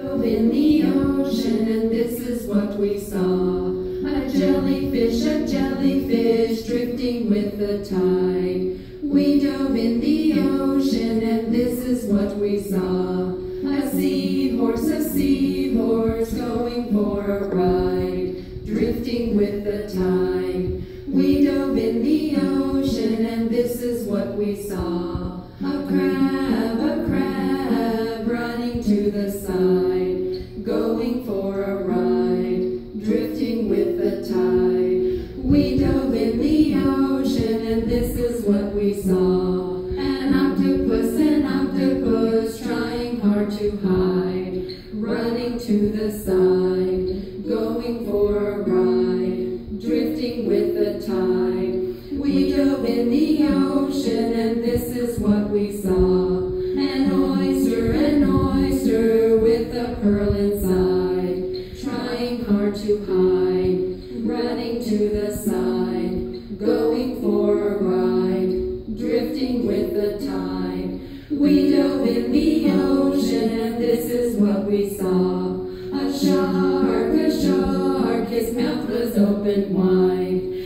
in the ocean, and this is what we saw. A jellyfish, a jellyfish, drifting with the tide. We dove in the ocean, and this is what we saw. A seahorse, a seahorse, going for a ride, drifting with the tide. We dove in the ocean, and this is what we saw. A crab, to hide, running to the side, going for a ride, drifting with the tide. We dove in the ocean, and this is what we saw. An oyster, an oyster, with a pearl inside, trying hard to hide, running to the side, going for a ride, drifting with the tide. We dove in the and this is what we saw. A shark, a shark, his mouth was open wide.